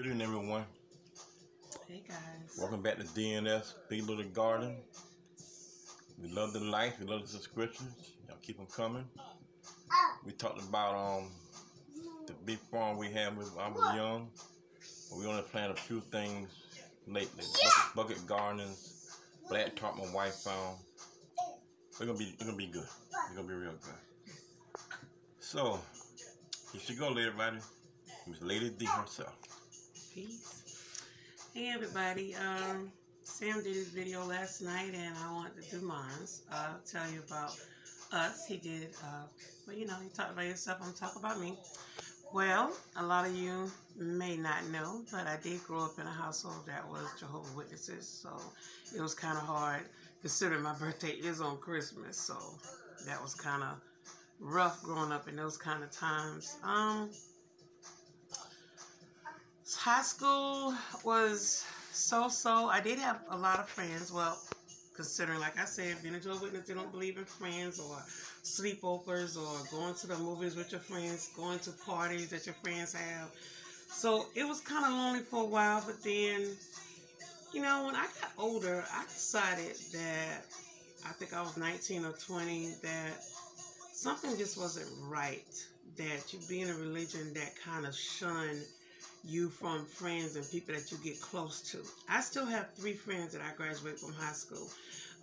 Good evening, everyone. Hey guys. Welcome back to DNS Big Little Garden. We love the likes, we love the subscriptions. Y'all keep them coming. We talked about um the big farm we had when I was young. We only planted a few things lately. Bucket, bucket gardens, black top my wife found. We're gonna be it's gonna be good. It's gonna be real good. So here she go, lady everybody. Miss Lady D herself. Peace. Hey everybody. Um, Sam did his video last night, and I wanted to do mine. Uh, tell you about us. He did. Uh, well, you know, he talked about himself. I'm talking about me. Well, a lot of you may not know, but I did grow up in a household that was Jehovah Witnesses, so it was kind of hard considering my birthday is on Christmas, so that was kind of rough growing up in those kind of times. Um, high school was so-so. I did have a lot of friends. Well, considering, like I said, being a Jehovah's Witness, they don't believe in friends or sleepovers or going to the movies with your friends, going to parties that your friends have. So it was kind of lonely for a while, but then, you know, when I got older, I decided that I think I was 19 or 20 that something just wasn't right. That you be in a religion that kind of shunned you from friends and people that you get close to. I still have three friends that I graduated from high school.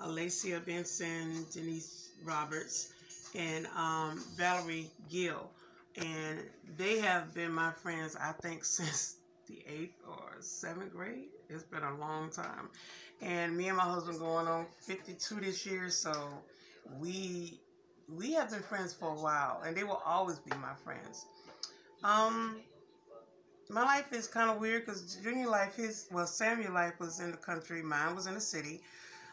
Alacia Benson, Denise Roberts, and um, Valerie Gill. And they have been my friends, I think, since the eighth or seventh grade. It's been a long time. And me and my husband going on 52 this year, so we we have been friends for a while, and they will always be my friends. Um, my life is kind of weird because Junior life, his well, Samuel life was in the country. Mine was in the city.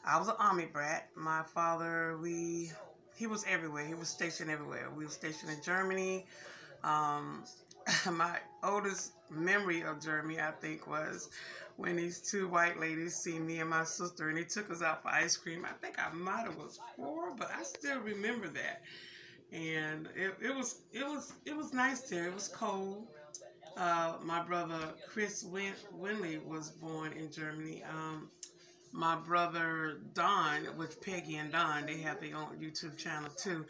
I was an army brat. My father, we, he was everywhere. He was stationed everywhere. We were stationed in Germany. Um, my oldest memory of Germany, I think, was when these two white ladies see me and my sister, and they took us out for ice cream. I think I might have was four, but I still remember that. And it, it was it was it was nice there. It was cold uh, my brother Chris Win- Winley was born in Germany. Um, my brother Don, with Peggy and Don, they have their own YouTube channel too.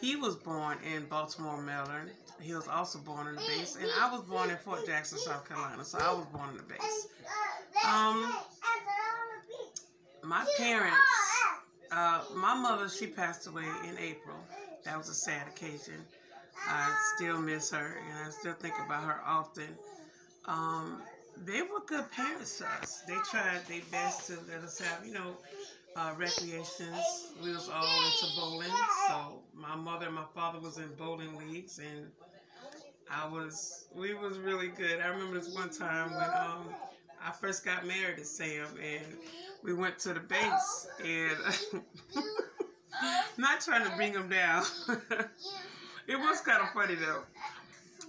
He was born in Baltimore, Maryland. He was also born in the base, and I was born in Fort Jackson, South Carolina. So I was born in the base. Um, my parents, uh, my mother, she passed away in April. That was a sad occasion. I still miss her and I still think about her often. Um, they were good parents to us. They tried their best to let us have, you know, uh, recreations. We was all into bowling. So my mother and my father was in bowling leagues and I was, we was really good. I remember this one time when um, I first got married to Sam and we went to the base and not trying to bring him down. It was kind of funny though.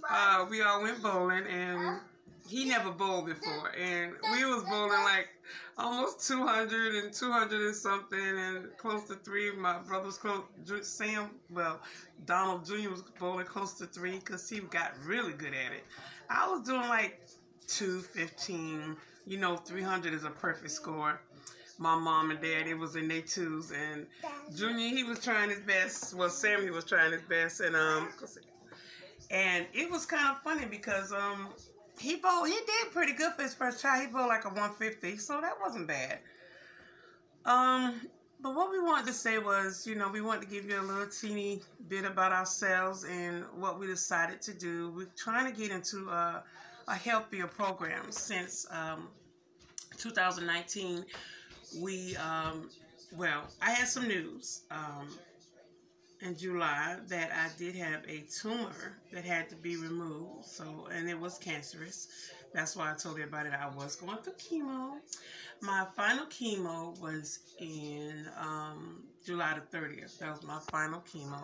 Uh, we all went bowling and he never bowled before and we was bowling like almost 200 and 200 and something and close to three. My brother's close sam well donald jr was bowling close to three because he got really good at it. I was doing like 215 you know 300 is a perfect score my mom and dad, it was in their twos, and Junior, he was trying his best. Well, Sammy was trying his best, and um, and it was kind of funny because um, he bowled, he did pretty good for his first try. He bowled like a 150, so that wasn't bad. Um, but what we wanted to say was, you know, we wanted to give you a little teeny bit about ourselves and what we decided to do. We're trying to get into a, a healthier program since um, 2019 we, um, well, I had some news um, in July that I did have a tumor that had to be removed. So, and it was cancerous. That's why I told everybody that I was going through chemo. My final chemo was in um, July the 30th. That was my final chemo.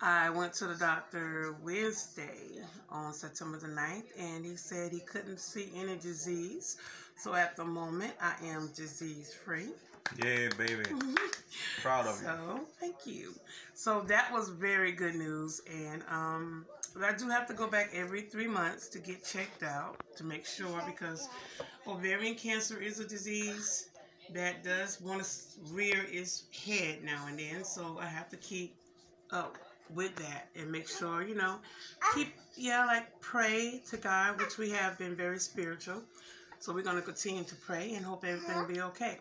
I went to the doctor Wednesday on September the 9th, and he said he couldn't see any disease. So at the moment, I am disease free. Yeah, baby. Proud of so, you. So, thank you. So that was very good news. And um, I do have to go back every three months to get checked out to make sure because ovarian cancer is a disease that does want to rear its head now and then. So I have to keep up with that and make sure, you know, keep, yeah, like pray to God, which we have been very spiritual. So we're going to continue to pray and hope everything will be okay.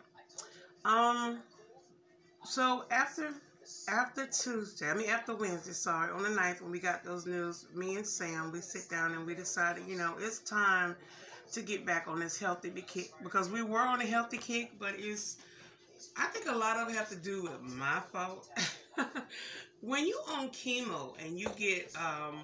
Um, so after after Tuesday, I mean after Wednesday, sorry, on the 9th when we got those news, me and Sam, we sit down and we decided, you know, it's time to get back on this healthy kick because we were on a healthy kick, but it's I think a lot of it have to do with my fault. when you on chemo and you get um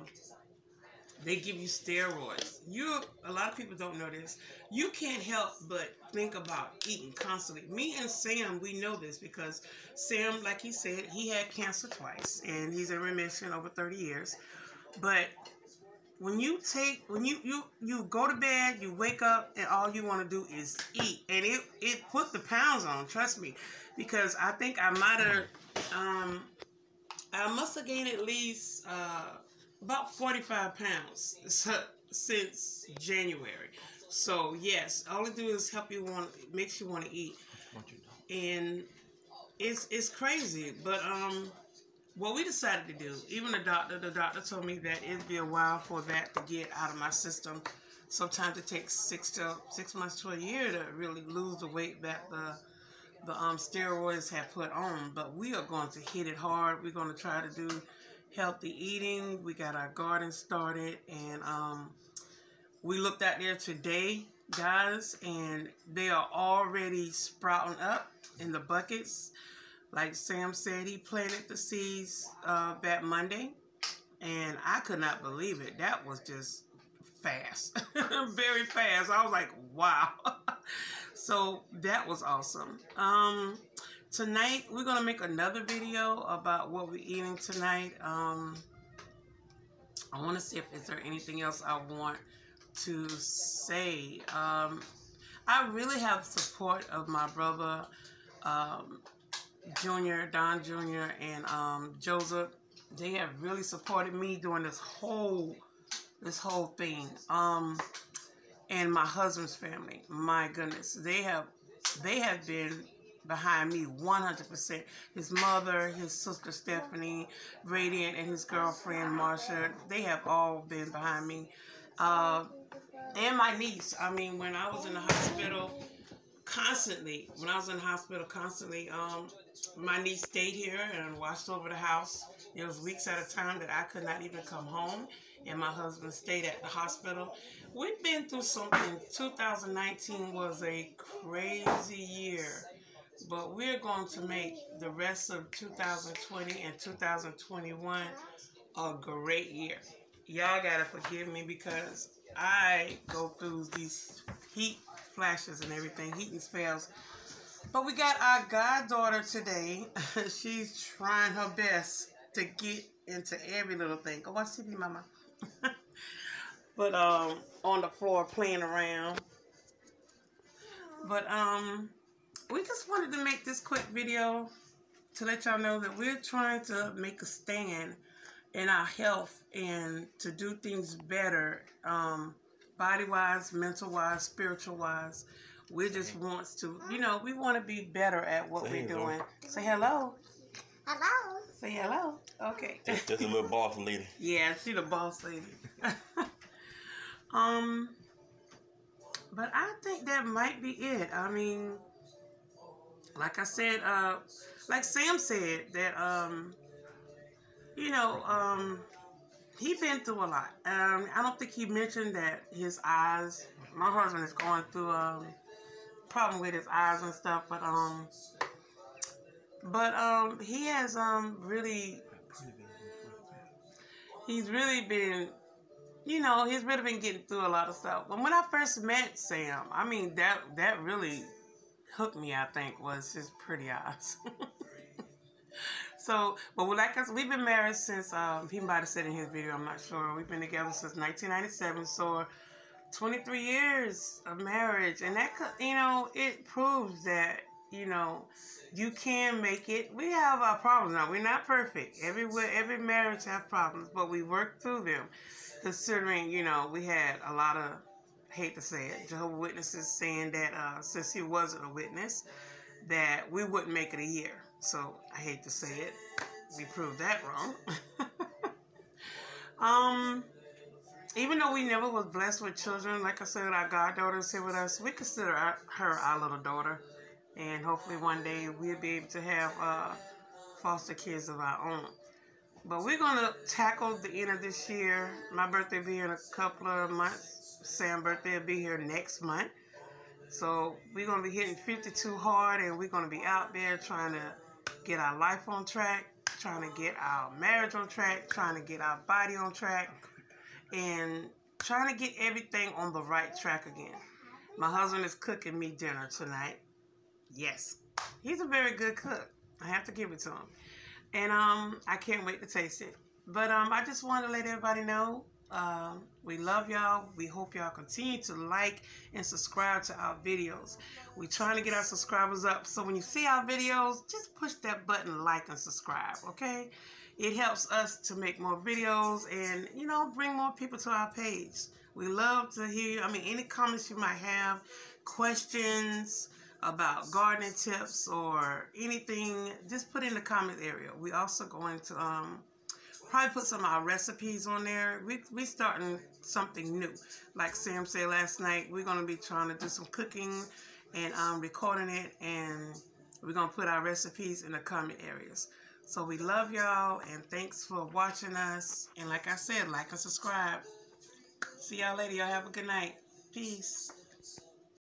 they give you steroids. You a lot of people don't know this. You can't help but think about eating constantly. Me and Sam, we know this because Sam, like he said, he had cancer twice and he's in remission over 30 years. But when you take when you you you go to bed, you wake up and all you want to do is eat. And it it put the pounds on, trust me. Because I think I might have um I must have gained at least uh about 45 pounds since January. So yes, all it do is help you want, makes you want to eat, and it's it's crazy. But um, what we decided to do, even the doctor, the doctor told me that it'd be a while for that to get out of my system. Sometimes it takes six to six months to a year to really lose the weight that the the um steroids have put on. But we are going to hit it hard. We're going to try to do healthy eating. We got our garden started and um, we looked out there today, guys, and they are already sprouting up in the buckets. Like Sam said, he planted the seeds uh, that Monday, and I could not believe it. That was just fast, very fast. I was like, wow. so that was awesome. Um, tonight we're gonna make another video about what we're eating tonight. Um i want to see if is there anything else i want to say. Um i really have support of my brother um junior don junior and um joseph. They have really supported me during this whole this whole thing. Um and my husband's family my goodness they have they have been behind me 100%. His mother, his sister Stephanie, Radiant, and his girlfriend Marsha, they have all been behind me. Uh, and my niece. I mean, when I was in the hospital, constantly, when I was in the hospital, constantly, um, my niece stayed here and watched over the house. There was weeks at a time that I could not even come home, and my husband stayed at the hospital. We've been through something. 2019 was a crazy year but we're going to make the rest of 2020 and 2021 a great year. Y'all gotta forgive me because I go through these heat flashes and everything, heat and spells. But we got our goddaughter today. She's trying her best to get into every little thing. Go watch TV, mama. but um, on the floor playing around. But um, we just wanted to make this quick video to let y'all know that we're trying to make a stand in our health and to do things better um, body wise mental wise spiritual wise we just wants to you know we want to be better at what say we're hello. doing. Say hello. Hello. Say hello. Okay. Just, just a little boss lady. Yeah she's the boss lady. Um but i think that might be it. I mean like I said, uh, like Sam said, that um, you know, um, he been through a lot. Um, I don't think he mentioned that his eyes. My husband is going through a problem with his eyes and stuff, but um, but um, he has um really, he's really been. You know, he's really been getting through a lot of stuff. But when I first met Sam, I mean that that really hooked me, I think, was his pretty eyes. so, but like I said, we've been married since, um, he might have said in his video, I'm not sure. We've been together since 1997, so 23 years of marriage. And that, you know, it proves that you know, you can make it. We have our problems now. We're not perfect. Everywhere, every marriage have problems, but we work through them. Considering, you know, we had a lot of, hate to say it, Jehovah Witnesses saying that uh, since he wasn't a witness, that we wouldn't make it a year. So I hate to say it, we proved that wrong. um, even though we never was blessed with children, like I said, our goddaughter is here with us. We consider our, her our little daughter, and hopefully one day we'll be able to have uh, foster kids of our own. But we're gonna tackle the end of this year. My birthday will be in a couple of months. Sam's birthday will be here next month. So we're gonna be hitting 52 hard, and we're gonna be out there trying to get our life on track, trying to get our marriage on track, trying to get our body on track and trying to get everything on the right track again. My husband is cooking me dinner tonight. Yes, he's a very good cook. I have to give it to him. And um, I can't wait to taste it. But um, I just want to let everybody know um, we love y'all. We hope y'all continue to like and subscribe to our videos. We're trying to get our subscribers up. So when you see our videos, just push that button like and subscribe, okay? It helps us to make more videos and, you know, bring more people to our page. We love to hear, I mean, any comments you might have, questions about gardening tips or anything, just put in the comment area. We also going to um, probably put some of our recipes on there. We we starting something new. Like Sam said last night, we're gonna be trying to do some cooking and um, recording it, and we're gonna put our recipes in the comment areas. So we love y'all and thanks for watching us. And like I said, like and subscribe. See y'all later. Y'all have a good night. Peace.